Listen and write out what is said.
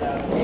Yeah.